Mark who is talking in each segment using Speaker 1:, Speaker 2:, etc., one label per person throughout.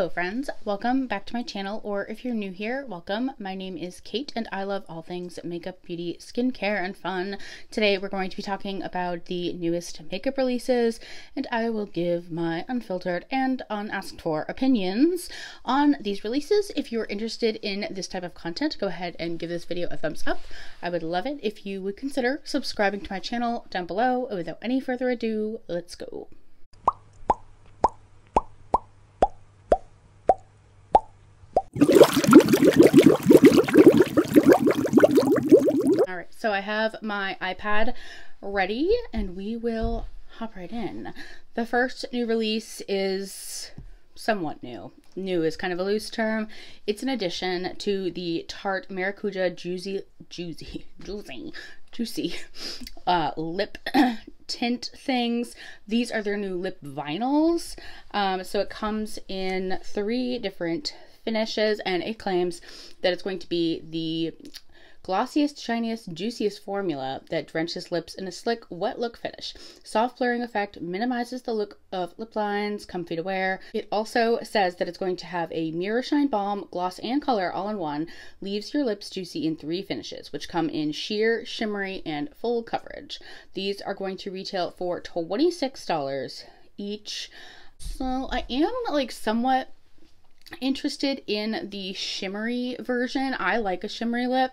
Speaker 1: Hello friends, welcome back to my channel, or if you're new here, welcome. My name is Kate and I love all things makeup, beauty, skincare, and fun. Today we're going to be talking about the newest makeup releases and I will give my unfiltered and unasked for opinions on these releases. If you're interested in this type of content, go ahead and give this video a thumbs up. I would love it if you would consider subscribing to my channel down below. Without any further ado, let's go. All right, so I have my iPad ready and we will hop right in. The first new release is somewhat new. New is kind of a loose term. It's an addition to the Tarte Maracuja Juicy, Juicy, Juicy, Juicy uh, lip tint things. These are their new lip vinyls. Um, so it comes in three different finishes and it claims that it's going to be the glossiest, shiniest, juiciest formula that drenches lips in a slick, wet look finish. Soft blurring effect minimizes the look of lip lines, comfy to wear. It also says that it's going to have a mirror shine balm, gloss, and color all in one. Leaves your lips juicy in three finishes, which come in sheer, shimmery, and full coverage. These are going to retail for $26 each. So I am like somewhat interested in the shimmery version. I like a shimmery lip.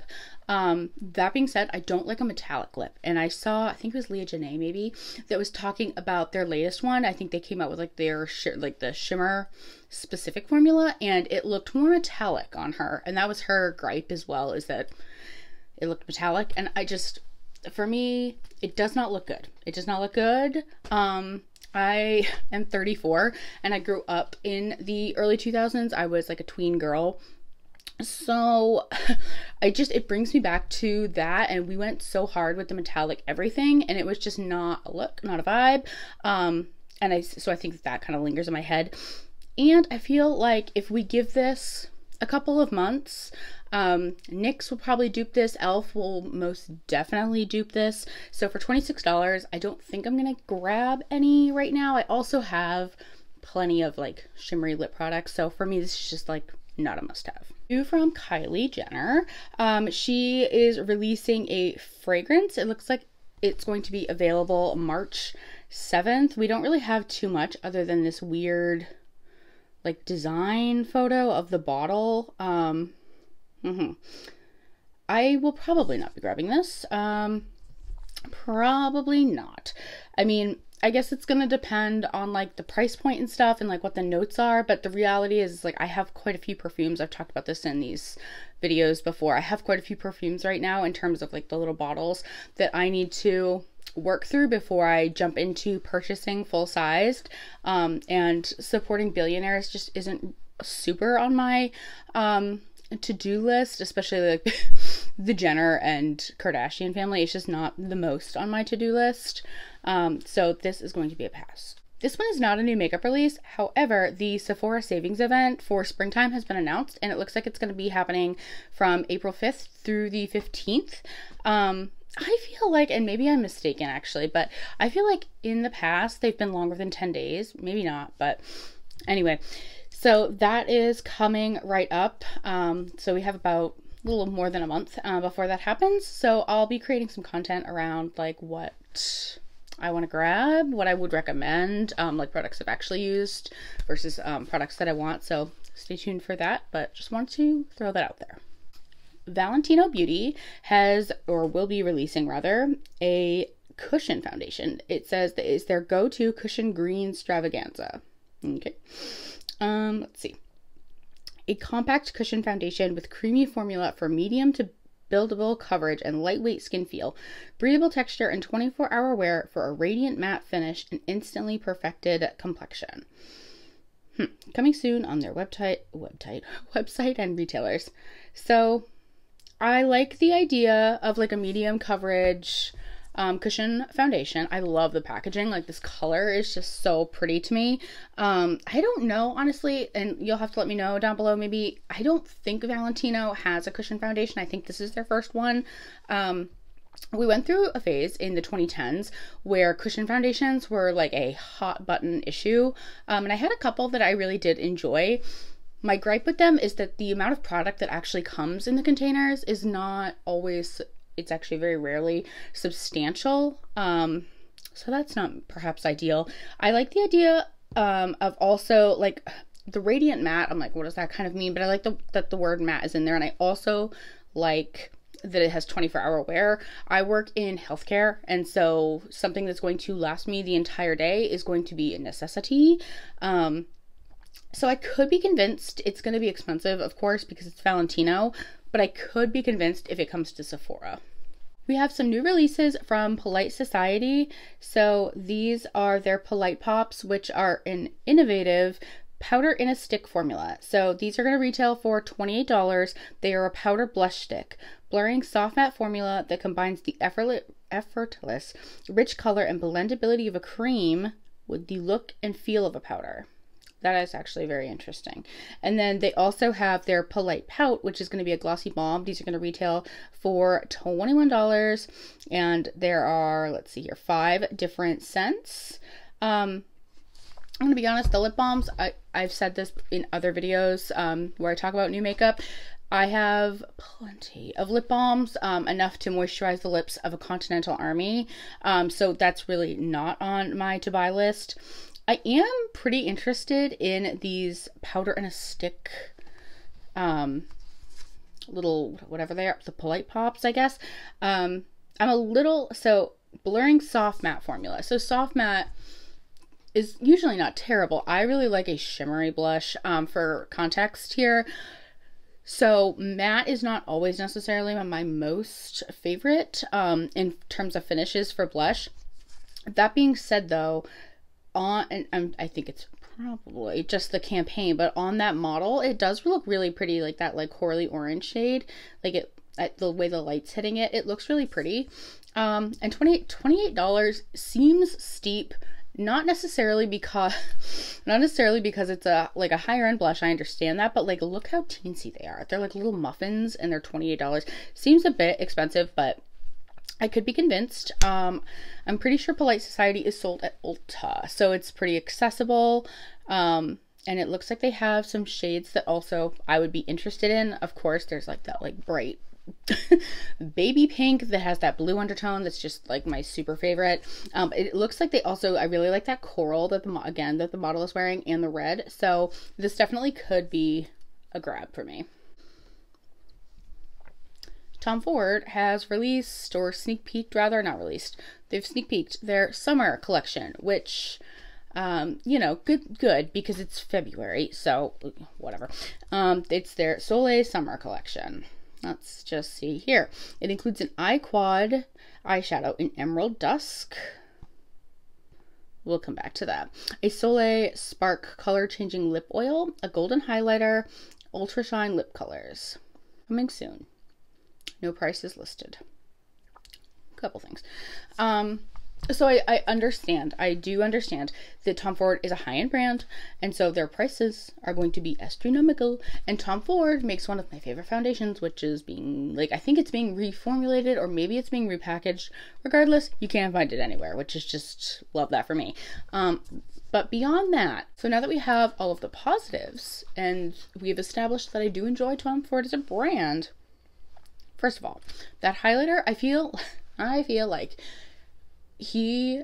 Speaker 1: Um, that being said, I don't like a metallic lip. And I saw, I think it was Leah Janae maybe, that was talking about their latest one. I think they came out with like their, like the shimmer specific formula and it looked more metallic on her. And that was her gripe as well, is that it looked metallic. And I just, for me, it does not look good. It does not look good. Um, I am 34 and I grew up in the early 2000s. I was like a tween girl. So I just, it brings me back to that. And we went so hard with the metallic everything and it was just not a look, not a vibe. Um, and I, so I think that, that kind of lingers in my head. And I feel like if we give this a couple of months, um, NYX will probably dupe this. e.l.f. will most definitely dupe this. So for $26, I don't think I'm going to grab any right now. I also have plenty of like shimmery lip products. So for me, this is just like not a must have. New from Kylie Jenner. Um, she is releasing a fragrance. It looks like it's going to be available March 7th. We don't really have too much other than this weird like design photo of the bottle. Um, Mm-hmm. I will probably not be grabbing this. Um, probably not. I mean, I guess it's gonna depend on like the price point and stuff and like what the notes are, but the reality is like I have quite a few perfumes. I've talked about this in these videos before. I have quite a few perfumes right now in terms of like the little bottles that I need to work through before I jump into purchasing full sized. Um, and supporting billionaires just isn't super on my um to-do list, especially like the Jenner and Kardashian family. It's just not the most on my to-do list. Um, so this is going to be a pass. This one is not a new makeup release. However, the Sephora savings event for springtime has been announced and it looks like it's going to be happening from April 5th through the 15th. Um, I feel like, and maybe I'm mistaken actually, but I feel like in the past they've been longer than 10 days. Maybe not, but anyway. So that is coming right up. Um, so we have about a little more than a month uh, before that happens. So I'll be creating some content around like what I want to grab, what I would recommend, um, like products I've actually used versus um, products that I want. So stay tuned for that. But just want to throw that out there. Valentino Beauty has, or will be releasing rather, a cushion foundation. It says that is their go-to cushion green extravaganza. Okay. Um, let's see. A compact cushion foundation with creamy formula for medium to buildable coverage and lightweight skin feel, breathable texture, and 24 hour wear for a radiant matte finish and instantly perfected complexion. Hmm. Coming soon on their website, website, website and retailers. So, I like the idea of like a medium coverage um, cushion foundation. I love the packaging. Like this color is just so pretty to me. Um, I don't know, honestly, and you'll have to let me know down below. Maybe I don't think Valentino has a cushion foundation. I think this is their first one. Um, we went through a phase in the 2010s where cushion foundations were like a hot button issue. Um, and I had a couple that I really did enjoy. My gripe with them is that the amount of product that actually comes in the containers is not always, it's actually very rarely substantial. Um, so that's not perhaps ideal. I like the idea um, of also like the radiant matte. I'm like, what does that kind of mean? But I like the, that the word matte is in there. And I also like that it has 24 hour wear. I work in healthcare, and so something that's going to last me the entire day is going to be a necessity. Um, so I could be convinced it's going to be expensive, of course, because it's Valentino, but I could be convinced if it comes to Sephora. We have some new releases from Polite Society. So these are their Polite Pops, which are an innovative powder in a stick formula. So these are going to retail for $28. They are a powder blush stick, blurring soft matte formula that combines the effortless, effortless rich color and blendability of a cream with the look and feel of a powder. That is actually very interesting. And then they also have their Polite Pout, which is going to be a glossy balm. These are going to retail for $21. And there are, let's see here, five different scents. Um, I'm gonna be honest, the lip balms, I, I've said this in other videos um, where I talk about new makeup. I have plenty of lip balms, um, enough to moisturize the lips of a Continental Army. Um, so that's really not on my to buy list. I am pretty interested in these powder and a stick um, little, whatever they are, the Polite Pops, I guess. Um, I'm a little, so blurring soft matte formula. So soft matte is usually not terrible. I really like a shimmery blush um, for context here. So matte is not always necessarily my most favorite um, in terms of finishes for blush. That being said, though, on and, and I think it's probably just the campaign, but on that model, it does look really pretty, like that like corally orange shade, like it the way the light's hitting it, it looks really pretty. Um, and 28 dollars seems steep not necessarily because not necessarily because it's a like a higher end blush i understand that but like look how teensy they are. They're like little muffins and they're $28 seems a bit expensive but I could be convinced. Um, I'm pretty sure Polite Society is sold at Ulta, so it's pretty accessible. Um, and it looks like they have some shades that also I would be interested in. Of course, there's like that like bright baby pink that has that blue undertone that's just like my super favorite um, it looks like they also i really like that coral that the again that the model is wearing and the red so this definitely could be a grab for me Tom Ford has released or sneak peeked rather not released they've sneak peeked their summer collection which um, you know, good, good because it's February, so whatever. Um, it's their Soleil Summer Collection. Let's just see here. It includes an eye quad eyeshadow in Emerald Dusk. We'll come back to that. A Soleil Spark color changing lip oil, a golden highlighter, ultra shine lip colors. Coming soon. No prices listed. A couple things. Um, so I, I understand i do understand that tom ford is a high-end brand and so their prices are going to be astronomical and tom ford makes one of my favorite foundations which is being like i think it's being reformulated or maybe it's being repackaged regardless you can't find it anywhere which is just love that for me um, but beyond that so now that we have all of the positives and we've established that i do enjoy tom ford as a brand first of all that highlighter i feel i feel like he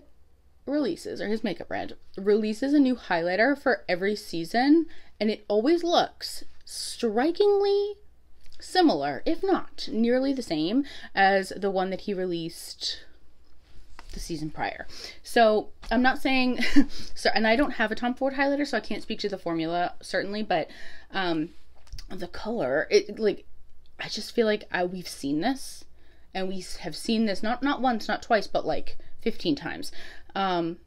Speaker 1: releases, or his makeup brand releases a new highlighter for every season, and it always looks strikingly similar, if not nearly the same, as the one that he released the season prior. So I'm not saying, so, and I don't have a Tom Ford highlighter, so I can't speak to the formula certainly, but um, the color, it like, I just feel like I, we've seen this, and we have seen this not not once, not twice, but like 15 times. Um,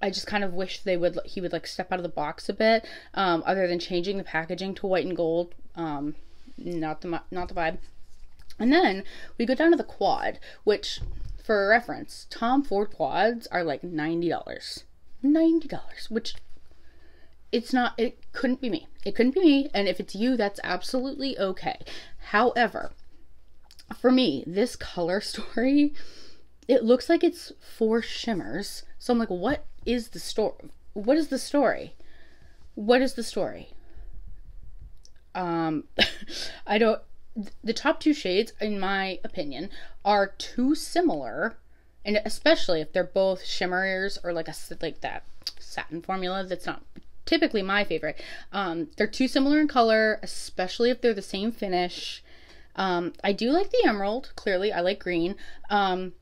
Speaker 1: I just kind of wish they would he would like step out of the box a bit, um, other than changing the packaging to white and gold. Um, not the not the vibe. And then we go down to the quad, which, for reference, Tom Ford quads are like ninety dollars. Ninety dollars, which it's not. It couldn't be me. It couldn't be me. And if it's you, that's absolutely okay. However, for me, this color story, it looks like it's four shimmers. So I'm like, what is the story? What is the story? What is the story? Um, I don't. The top two shades, in my opinion, are too similar, and especially if they're both shimmers or like a like that satin formula. That's not typically my favorite. Um, they're too similar in color, especially if they're the same finish. Um, I do like the emerald. Clearly, I like green. Um,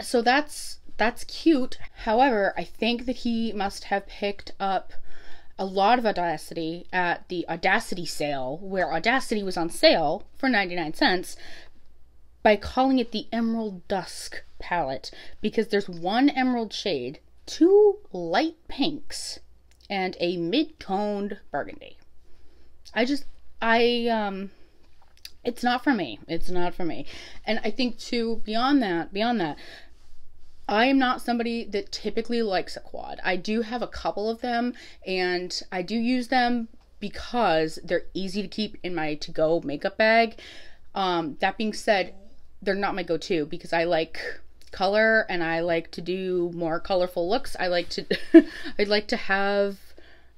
Speaker 1: so that's that's cute. However, I think that he must have picked up a lot of Audacity at the Audacity sale, where Audacity was on sale for 99 cents, by calling it the Emerald Dusk palette because there's one emerald shade, two light pinks, and a mid-toned burgundy. I just I um it's not for me. It's not for me. And I think too beyond that, beyond that, I am not somebody that typically likes a quad. I do have a couple of them and I do use them because they're easy to keep in my to go makeup bag. Um, that being said, they're not my go to because I like color and I like to do more colorful looks. I like to I'd like to have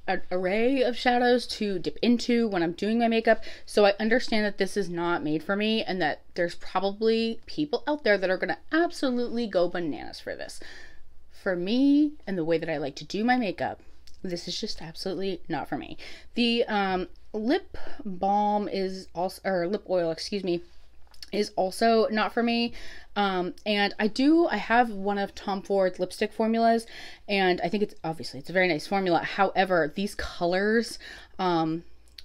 Speaker 1: an array of shadows to dip into when I'm doing my makeup. So I understand that this is not made for me and that there's probably people out there that are going to absolutely go bananas for this. For me and the way that I like to do my makeup, this is just absolutely not for me. The um, lip balm is also, or lip oil, excuse me, is also not for me. Um, and I do, I have one of Tom Ford's lipstick formulas, and I think it's obviously it's a very nice formula. However, these colors um,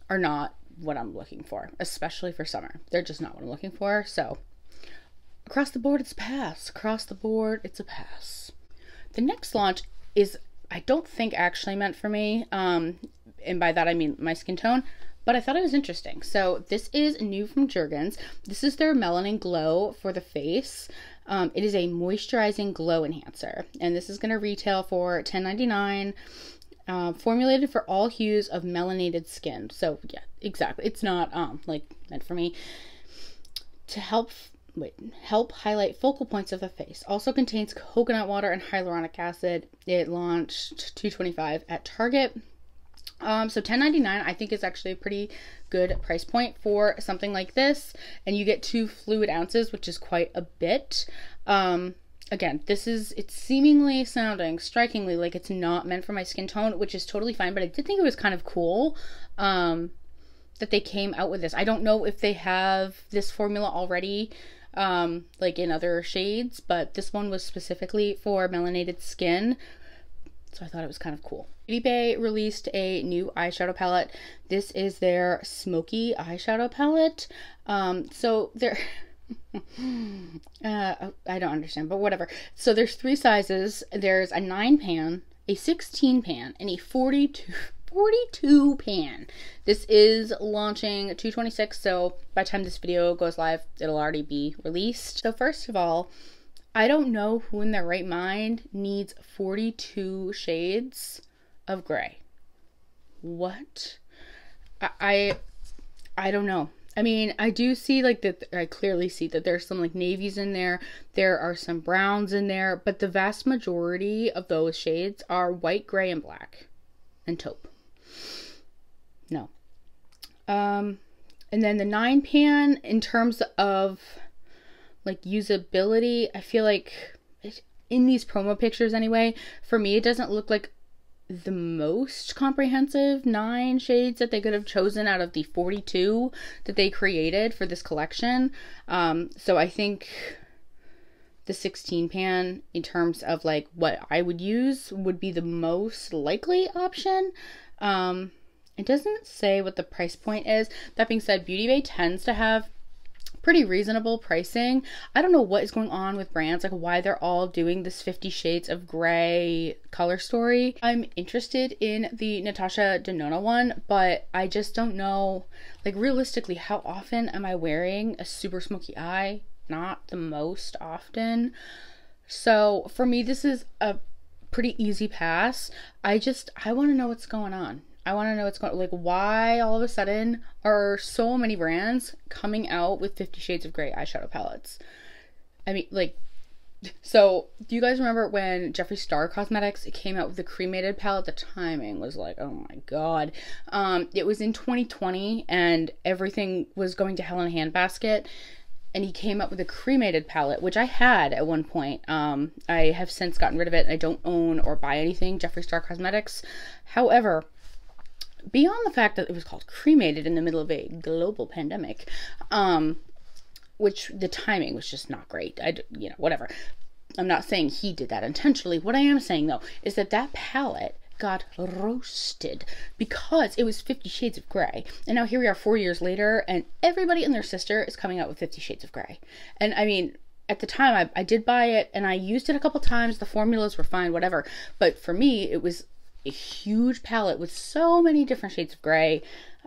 Speaker 1: are not what I'm looking for, especially for summer. They're just not what I'm looking for. So across the board, it's a pass. Across the board, it's a pass. The next launch is, I don't think actually meant for me. Um, and by that I mean my skin tone but I thought it was interesting. So this is new from Jergens. This is their Melanin Glow for the face. Um, it is a moisturizing glow enhancer, and this is going to retail for $10.99. Uh, formulated for all hues of melanated skin. So yeah, exactly. It's not um like meant for me. To help wait, help highlight focal points of the face. Also contains coconut water and hyaluronic acid. It launched 225 at Target. Um, so 10.99 I think is actually a pretty good price point for something like this, and you get two fluid ounces, which is quite a bit. Um, again, this is it's seemingly sounding strikingly like it's not meant for my skin tone, which is totally fine. But I did think it was kind of cool um, that they came out with this. I don't know if they have this formula already um, like in other shades, but this one was specifically for melanated skin, so I thought it was kind of cool. Beauty Bay released a new eyeshadow palette. This is their smoky eyeshadow palette. Um, so there, uh, I don't understand, but whatever. So there's three sizes. There's a nine pan, a 16 pan, and a 42. 42 pan. This is launching 226, so by the time this video goes live, it'll already be released. So first of all, I don't know who in their right mind needs 42 shades of gray. What? I, I, I don't know. I mean, I do see like that. I clearly see that there's some like navies in there. There are some browns in there, but the vast majority of those shades are white, gray, and black, and taupe. No. Um, and then the nine pan in terms of like usability, I feel like in these promo pictures anyway, for me it doesn't look like the most comprehensive nine shades that they could have chosen out of the 42 that they created for this collection. Um, so I think the 16 pan, in terms of like what I would use, would be the most likely option. Um, it doesn't say what the price point is. That being said, Beauty Bay tends to have pretty reasonable pricing. I don't know what is going on with brands, like why they're all doing this 50 Shades of Grey color story. I'm interested in the Natasha Denona one, but I just don't know, like realistically, how often am I wearing a super smoky eye? Not the most often. So for me, this is a pretty easy pass. I just, I want to know what's going on. I want to know what's going like why all of a sudden are so many brands coming out with 50 shades of gray eyeshadow palettes. I mean like so, do you guys remember when Jeffree Star Cosmetics came out with the cremated palette? The timing was like, oh my god. Um, it was in 2020 and everything was going to hell in a handbasket. And he came up with a cremated palette, which I had at one point. Um, I have since gotten rid of it. I don't own or buy anything Jeffree Star Cosmetics. However, beyond the fact that it was called cremated in the middle of a global pandemic, um, which the timing was just not great. I, you know, whatever. I'm not saying he did that intentionally. What I am saying though is that that palette got roasted because it was 50 shades of gray. And now here we are 4 years later and everybody and their sister is coming out with 50 shades of gray. And I mean, at the time I, I did buy it and I used it a couple times. The formulas were fine, whatever. But for me, it was a huge palette with so many different shades of gray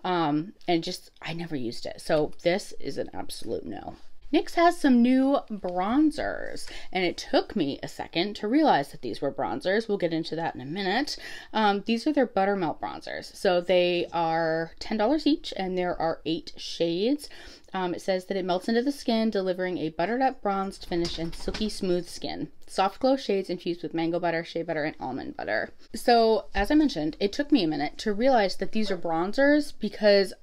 Speaker 1: um, and just, I never used it. So this is an absolute no. NYX has some new bronzers, and it took me a second to realize that these were bronzers. We'll get into that in a minute. Um, these are their buttermelt bronzers. So they are $10 each, and there are eight shades. Um, it says that it melts into the skin, delivering a buttered up bronzed finish and silky smooth skin. Soft glow shades infused with mango butter, shea butter, and almond butter. So, as I mentioned, it took me a minute to realize that these are bronzers because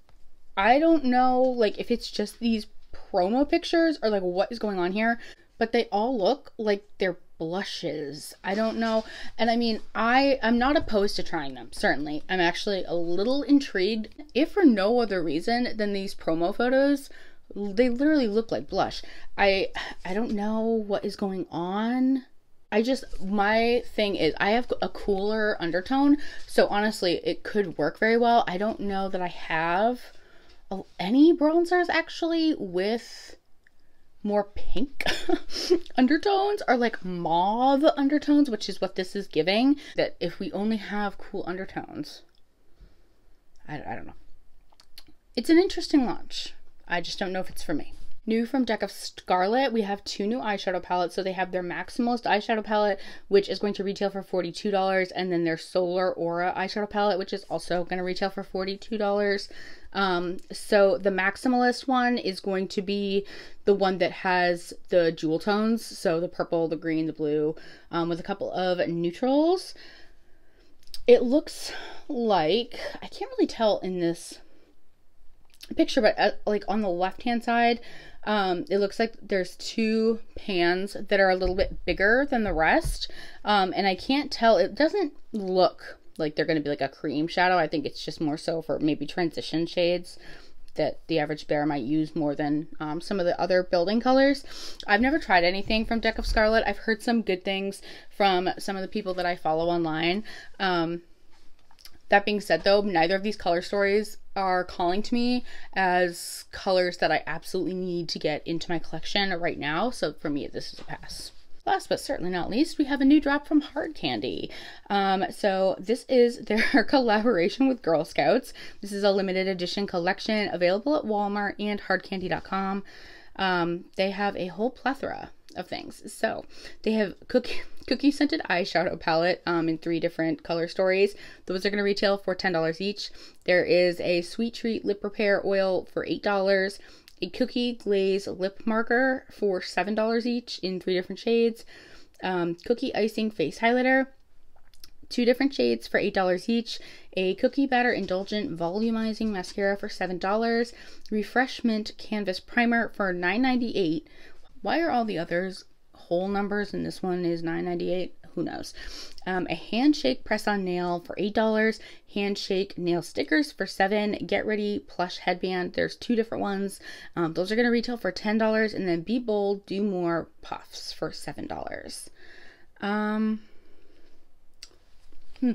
Speaker 1: I don't know like if it's just these promo pictures or like what is going on here, but they all look like they're blushes. I don't know. And I mean, I I'm not opposed to trying them. Certainly. I'm actually a little intrigued if for no other reason than these promo photos they literally look like blush. I I don't know what is going on. I just my thing is I have a cooler undertone, so honestly, it could work very well. I don't know that I have any bronzers actually with more pink undertones or like mauve undertones, which is what this is giving. That if we only have cool undertones, I, I don't know. It's an interesting launch. I just don't know if it's for me. New from Deck of Scarlet, we have two new eyeshadow palettes. So they have their Maximalist eyeshadow palette, which is going to retail for $42, and then their Solar Aura eyeshadow palette, which is also going to retail for $42. Um, so the maximalist one is going to be the one that has the jewel tones, so the purple, the green, the blue, um, with a couple of neutrals. It looks like I can't really tell in this picture, but uh, like on the left hand side, um, it looks like there's two pans that are a little bit bigger than the rest, um, and I can't tell. It doesn't look like they're going to be like a cream shadow. I think it's just more so for maybe transition shades that the average bear might use more than um, some of the other building colors. I've never tried anything from Deck of Scarlet. I've heard some good things from some of the people that I follow online. Um, that being said, though, neither of these color stories are calling to me as colors that I absolutely need to get into my collection right now. So for me, this is a pass. Last but certainly not least, we have a new drop from Hard Candy. Um, so this is their collaboration with Girl Scouts. This is a limited edition collection available at Walmart and hardcandy.com. Um, they have a whole plethora of things. So they have cookie cookie scented eyeshadow palette um, in three different color stories. Those are going to retail for ten dollars each. There is a sweet treat lip repair oil for eight dollars a cookie glaze lip marker for $7 each in three different shades, um, cookie icing face highlighter, two different shades for $8 each, a cookie batter indulgent volumizing mascara for $7, refreshment canvas primer for $9.98. Why are all the others whole numbers and this one is $9.98? who knows. Um, a handshake press on nail for $8, handshake nail stickers for 7 Get Ready plush headband. There's two different ones. Um, those are going to retail for $10, and then Be Bold, Do More puffs for $7. Um, hmm.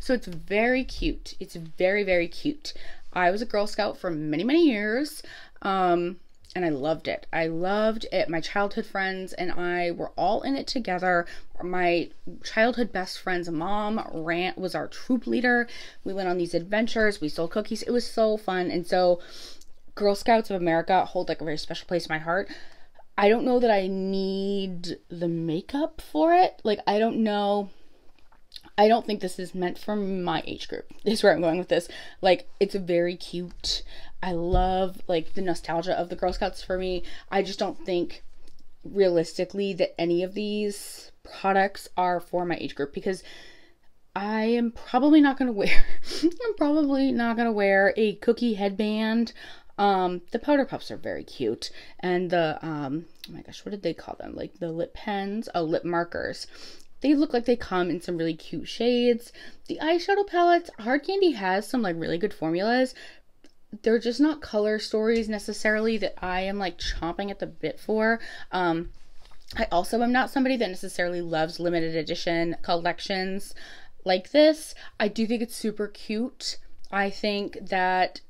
Speaker 1: So it's very cute. It's very, very cute. I was a Girl Scout for many, many years. Um, and I loved it. I loved it. My childhood friends and I were all in it together. My childhood best friend's mom was our troop leader. We went on these adventures. We sold cookies. It was so fun. And so Girl Scouts of America hold like a very special place in my heart. I don't know that I need the makeup for it. Like I don't know I don't think this is meant for my age group. Is where I'm going with this. Like it's very cute. I love like the nostalgia of the Girl Scouts for me. I just don't think realistically that any of these products are for my age group because I am probably not going to wear I'm probably not going to wear a cookie headband. Um the powder puffs are very cute and the um oh my gosh, what did they call them? Like the lip pens, oh lip markers. They look like they come in some really cute shades. The eyeshadow palettes, Hard Candy has some like really good formulas. They're just not color stories necessarily that I am like chomping at the bit for. Um I also am not somebody that necessarily loves limited edition collections like this. I do think it's super cute. I think that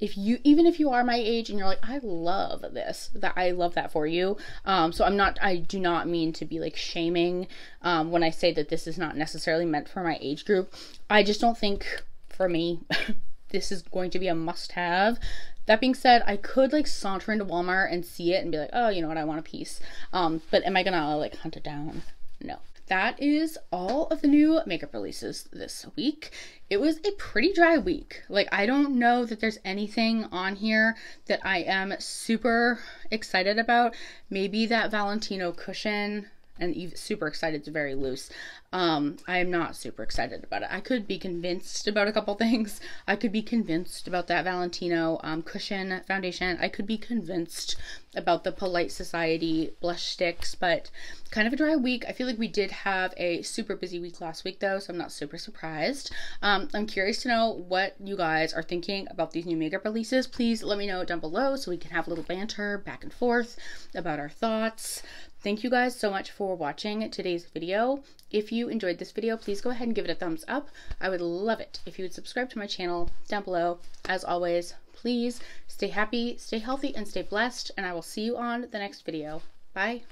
Speaker 1: if you even if you are my age and you're like i love this that i love that for you. Um so i'm not i do not mean to be like shaming um when i say that this is not necessarily meant for my age group. I just don't think for me this is going to be a must have that being said i could like saunter into walmart and see it and be like oh you know what i want a piece. Um but am i gonna like hunt it down? No that is all of the new makeup releases this week. It was a pretty dry week. Like, I don't know that there's anything on here that I am super excited about. Maybe that Valentino cushion and super excited. It's very loose. Um, I am not super excited about it. I could be convinced about a couple things. I could be convinced about that Valentino um, cushion foundation. I could be convinced about the Polite Society blush sticks, but kind of a dry week. I feel like we did have a super busy week last week though, so I'm not super surprised. Um, I'm curious to know what you guys are thinking about these new makeup releases. Please let me know down below so we can have a little banter back and forth about our thoughts. Thank you guys so much for watching today's video. If you enjoyed this video, please go ahead and give it a thumbs up. I would love it if you would subscribe to my channel down below. As always, please stay happy, stay healthy, and stay blessed, and I will see you on the next video. Bye.